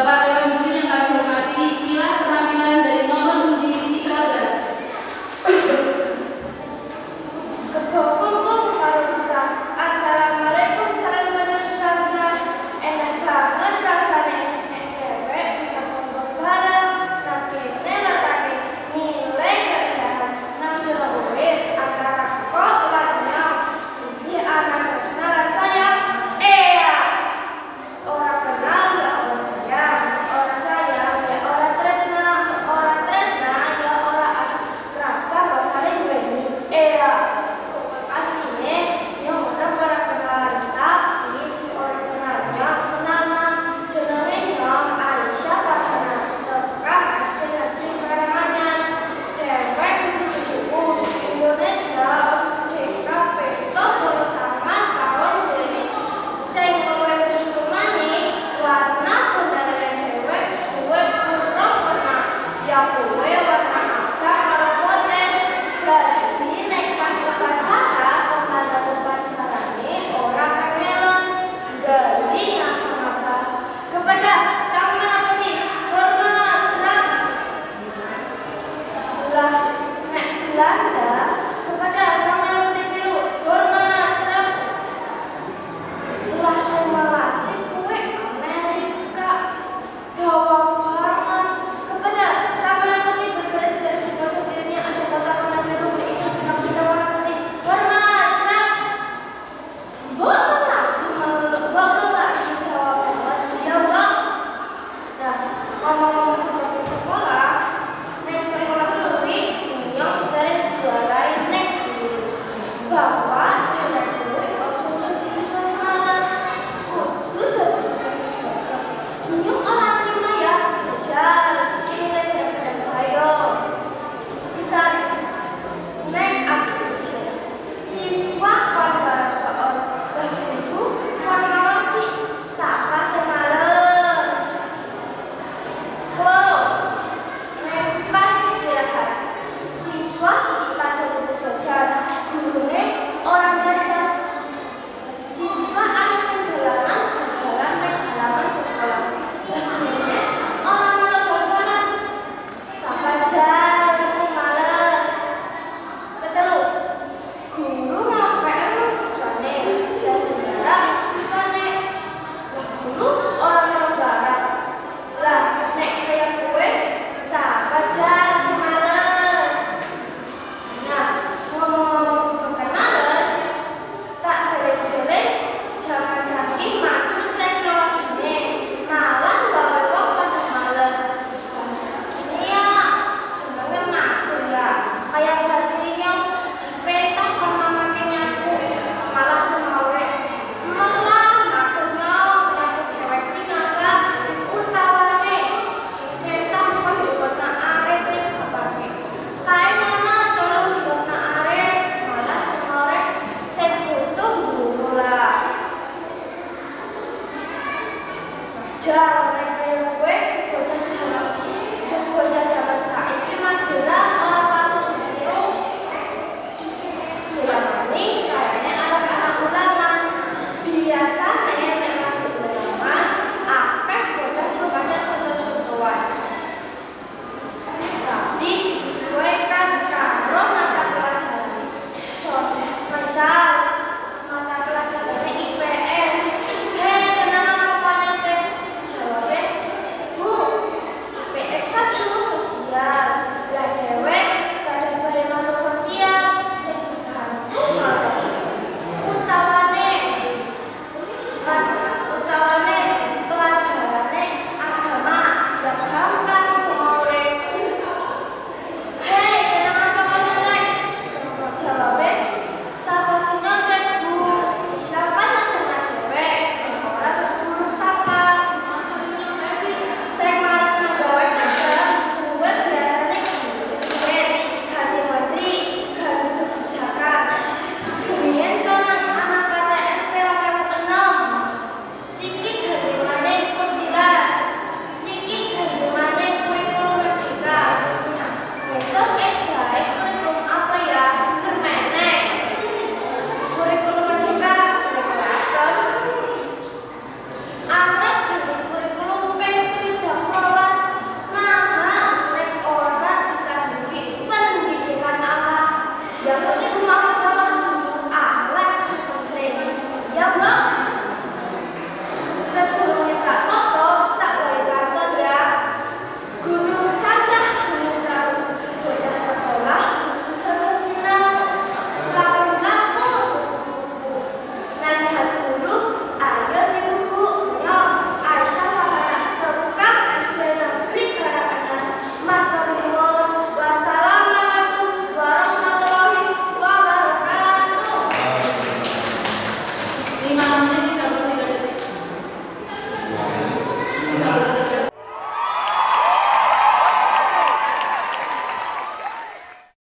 Bapak Thank you. Ciao ragazzi! Gracias.